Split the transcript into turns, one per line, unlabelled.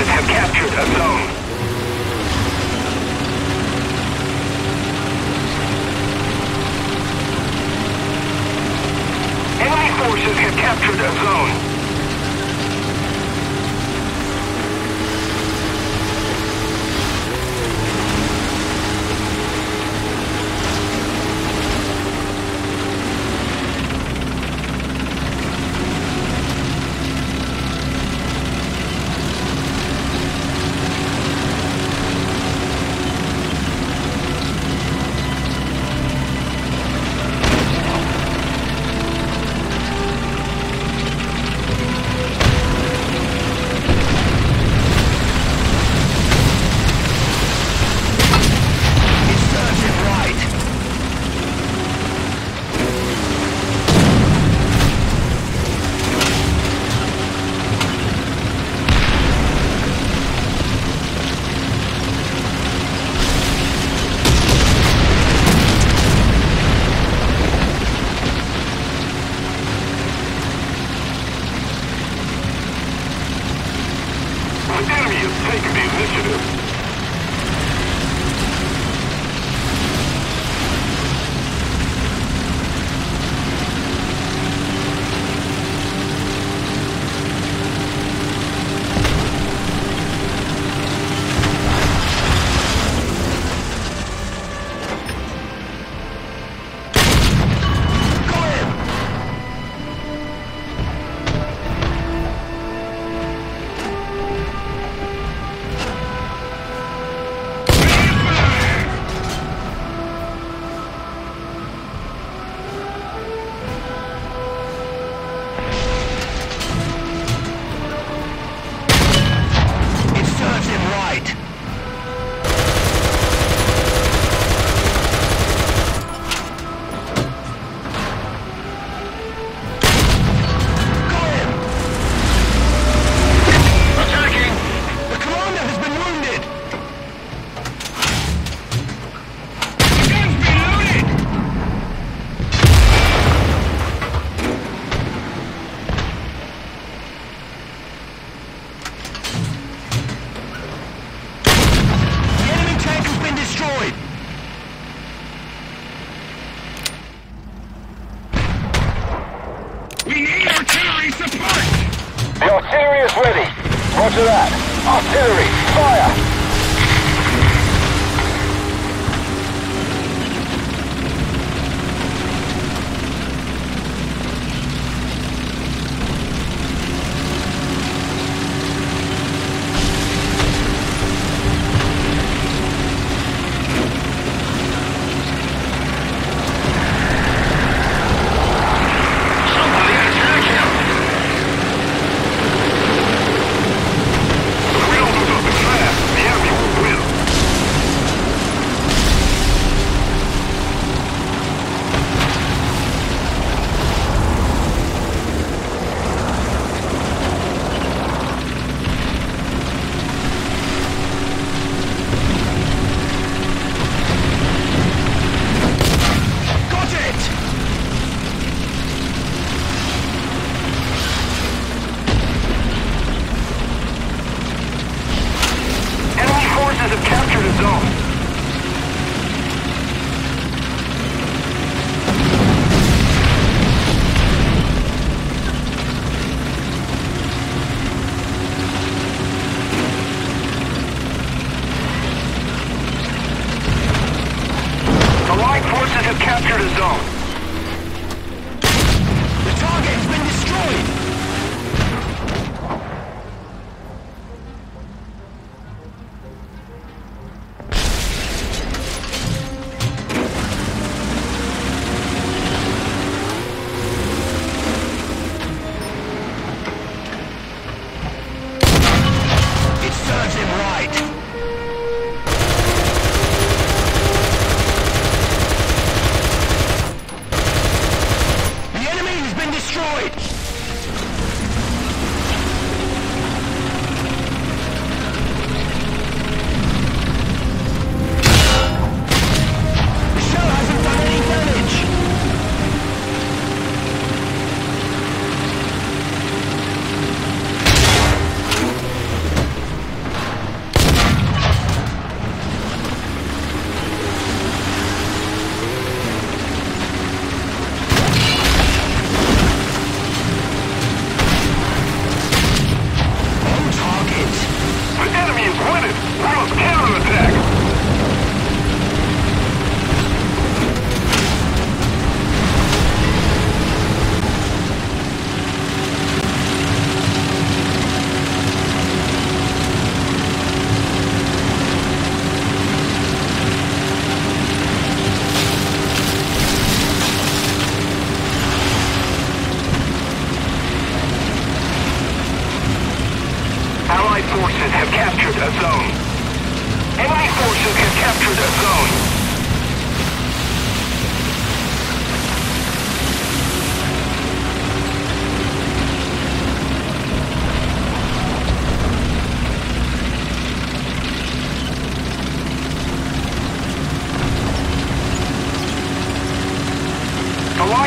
forces have captured a zone. Enemy forces have captured a zone. Take the initiative.
Roger that. Artillery, fire!
zone. Allied forces have captured a zone.